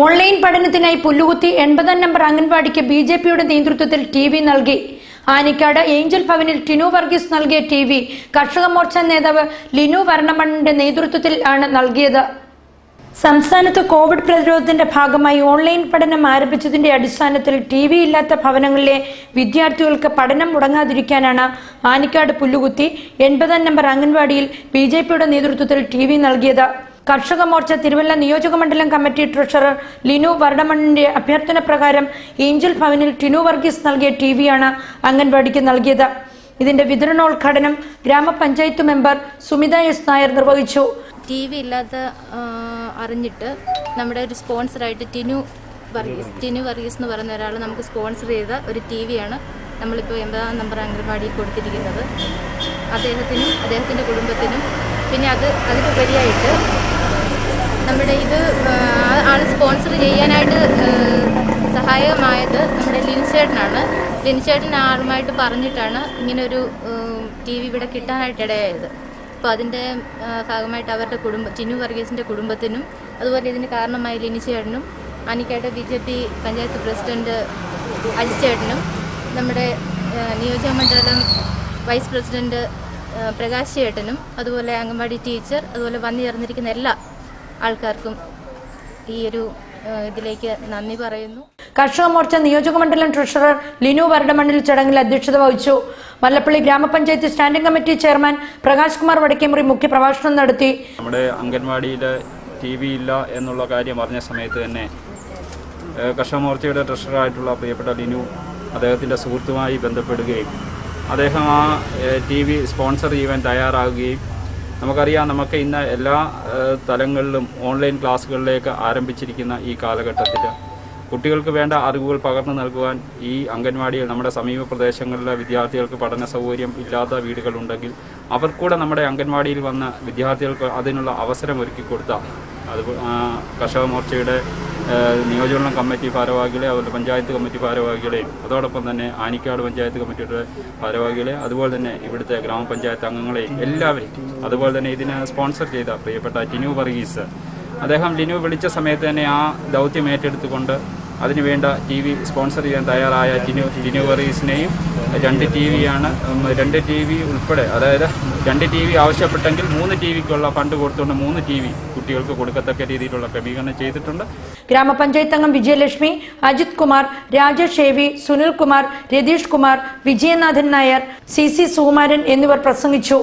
Online പഠനത്തിനായി പുല്ലുകുത്തി എൺപതാം number അംഗൻവാടിക്ക് ബി ജെ പിയുടെ നേതൃത്വത്തിൽ ടി വി നൽകി. ആനിക്കാട് ഏഞ്ചൽ ഭവനിൽ ടിനു വർഗീസ് നൽകിയ ടി വി. കർഷക മോർച്ച നേതാവ് ലിനു വർണമണ്ണിന്റെ നേതൃത്വത്തിൽ ആണ് നൽകിയത്. സംസ്ഥാനത്ത് കോവിഡ് പ്രതിരോധത്തിന്റെ ഭാഗമായി ഓൺലൈൻ പഠനം ആരംഭിച്ചതിന്റെ അടിസ്ഥാനത്തിൽ ടി വി ഇല്ലാത്ത ഭവനങ്ങളിലെ വിദ്യാർത്ഥികൾക്ക് പഠനം മുടങ്ങാതിരിക്കാനാണ് ആനിക്കാട് പുല്ലുകുത്തി എൺപതാം നമ്പർ അംഗൻവാടിയിൽ ബി നേതൃത്വത്തിൽ ടി നൽകിയത്. കർഷക മോർച്ച തിരുവല്ല നിയോജക മണ്ഡലം കമ്മിറ്റി ട്രഷറർ ലിനു വരടമണ്ണിന്റെ അഭ്യർത്ഥന പ്രകാരം ഏഞ്ചൽ ഭവനിൽ ടിനു വർഗീസ് നൽകിയ ടി വിയാണ് അംഗൻവാടിക്ക് നൽകിയത്. ഇതിന്റെ വിതരണോദ്ഘാടനം ഗ്രാമപഞ്ചായത്ത് മെമ്പർ സുമിത എസ് നായർ നിർവഹിച്ചു. ടി വി ഇല്ലാത്ത അറിഞ്ഞിട്ട് നമ്മുടെ ഒരു സ്പോൺസറായിട്ട് ടിനു വർഗീസ് ടിനു വർഗീസ് എന്ന് പറയുന്ന ഒരാൾ നമുക്ക് സ്പോൺസർ ചെയ്ത ഒരു ടി വിയാണ് നമ്മളിപ്പോൾ എൺപതാം നമ്പർ അംഗൻവാടിയിൽ കൊടുത്തിരിക്കുന്നത്. അദ്ദേഹത്തിനും അദ്ദേഹത്തിന്റെ കുടുംബത്തിനും പിന്നെ അത് അതിലുപരിയായിട്ട് നമ്മുടെ ഇത് ആൾ സ്പോൺസർ ചെയ്യാനായിട്ട് സഹായകമായത് നമ്മുടെ ലിൻചേട്ടനാണ് ലിൻചേട്ടൻ ആളുമായിട്ട് പറഞ്ഞിട്ടാണ് ഇങ്ങനൊരു ടി വി ഇവിടെ കിട്ടാനായിട്ട് ഇടയായത് അപ്പോൾ അതിന്റെ ഭാഗമായിട്ട് അവരുടെ കുടുംബ ചിന്നു വർഗീസിന്റെ കുടുംബത്തിനും അതുപോലെ ഇതിന് കാരണമായ ലിനിച്ചേട്ടനും അനിക്കായിട്ട് B J P panchayat president അജിച്ചേട്ടനും നമ്മുടെ നിയോജകമണ്ഡലം നിയോജക മണ്ഡലം വൈസ് പ്രസിഡന്റ് പ്രകാശ് ചേട്ടനും അതുപോലെ അംഗൻവാടി ടീച്ചർ അതുപോലെ വന്നു ചേർന്നിരിക്കുന്ന എല്ലാ ആൾക്കാർക്കും ഈ ഒരു ഇതിലേക്ക് നന്ദി പറയുന്നു. കർഷക മോർച്ച നിയോജക മണ്ഡലം ട്രഷറർ ലിനു വരടമണ്ണിൽ ചടങ്ങിൽ അധ്യക്ഷത വഹിച്ചു. മല്ലപ്പള്ളി ഗ്രാമപഞ്ചായത്ത് standing committee chairman Prakash Kumar Vadakkemuri മുഖ്യപ്രഭാഷണം നടത്തി. നമ്മുടെ അംഗൻവാടിയിലെ ടി വി ഇല്ല എന്നുള്ള കാര്യം അറിഞ്ഞ സമയത്ത് തന്നെ കർഷക മോർച്ചയുടെ ട്രഷറായിട്ടുള്ള പ്രിയപ്പെട്ട ലിനു അദ്ദേഹത്തിന്റെ സുഹൃത്തുമായി ബന്ധപ്പെടുകയും അദ്ദേഹം ആ ടി വി സ്പോൺസർ ചെയ്യുവാൻ തയ്യാറാകുകയും നമുക്കറിയാം നമുക്ക് ഇന്ന് എല്ലാ തലങ്ങളിലും ഓൺലൈൻ ക്ലാസ്സുകളിലേക്ക് ആരംഭിച്ചിരിക്കുന്ന ഈ കാലഘട്ടത്തിൽ കുട്ടികൾക്ക് വേണ്ട അറിവുകൾ പകർന്നു നൽകുവാൻ ഈ അംഗൻവാടിയിൽ നമ്മുടെ സമീപ പ്രദേശങ്ങളിലെ വിദ്യാർത്ഥികൾക്ക് പഠന സൗകര്യം ഇല്ലാത്ത വീടുകളുണ്ടെങ്കിൽ അവർക്കൂടെ നമ്മുടെ അംഗൻവാടിയിൽ വന്ന വിദ്യാർത്ഥികൾക്ക് അതിനുള്ള അവസരം ഒരുക്കി കൊടുത്ത അത് കർഷക മോർച്ചയുടെ നിയോജകമണ്ഡലം കമ്മിറ്റി ഭാരവാഹികളെ അതുപോലെ പഞ്ചായത്ത് കമ്മിറ്റി ഭാരവാഹികളെയും അതോടൊപ്പം തന്നെ ആനിക്കാട് പഞ്ചായത്ത് കമ്മിറ്റിയുടെ ഭാരവാഹികളെ അതുപോലെ തന്നെ ഇവിടുത്തെ ഗ്രാമപഞ്ചായത്ത് അംഗങ്ങളെയും എല്ലാവരെയും. അതുപോലെ തന്നെ ഇതിനെ സ്പോൺസർ ചെയ്ത പ്രിയപ്പെട്ട ടിനു വർഗീസ്. അദ്ദേഹം ലിനു വിളിച്ച സമയത്ത് തന്നെ ആ ദൗത്യം ഏറ്റെടുത്തുകൊണ്ട് അതിനുവേണ്ട ടി വി സ്പോൺസർ ചെയ്യാൻ തയ്യാറായ ടിനു ജിനുവറീസിനെയും രണ്ട് ടി വിയാണ് രണ്ട് ടി വി ഉൾപ്പെടെ അതായത് രണ്ട് ടി വി ആവശ്യപ്പെട്ടെങ്കിൽ മൂന്ന് ടി വിക്കുള്ള ഫണ്ട് കൊടുത്തുകൊണ്ട് മൂന്ന് ടി വി കുട്ടികൾക്ക് കൊടുക്കത്തക്ക രീതിയിലുള്ള ക്രമീകരണം ചെയ്തിട്ടുണ്ട്. ഗ്രാമപഞ്ചായത്ത് അംഗം വിജയലക്ഷ്മി അജിത് കുമാർ രാജേഷ് ഷേവി സുനിൽ കുമാർ രതീഷ് കുമാർ വിജയനാഥൻ നായർ സി സി സുകുമാരൻ എന്നിവർ പ്രസംഗിച്ചു.